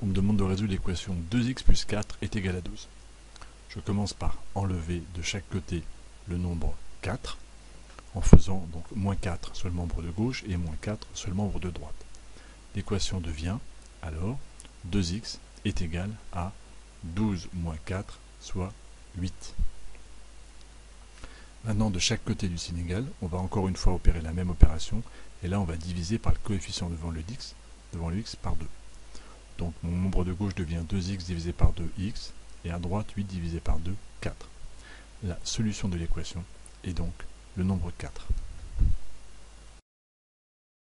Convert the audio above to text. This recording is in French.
On me demande de résoudre l'équation 2x plus 4 est égal à 12. Je commence par enlever de chaque côté le nombre 4, en faisant donc moins 4 sur le membre de gauche et moins 4 sur le membre de droite. L'équation devient alors 2x est égal à 12 moins 4, soit 8. Maintenant, de chaque côté du signe égal, on va encore une fois opérer la même opération, et là on va diviser par le coefficient devant le x, devant le x par 2. Donc mon nombre de gauche devient 2x divisé par 2x, et à droite 8 divisé par 2, 4. La solution de l'équation est donc le nombre 4.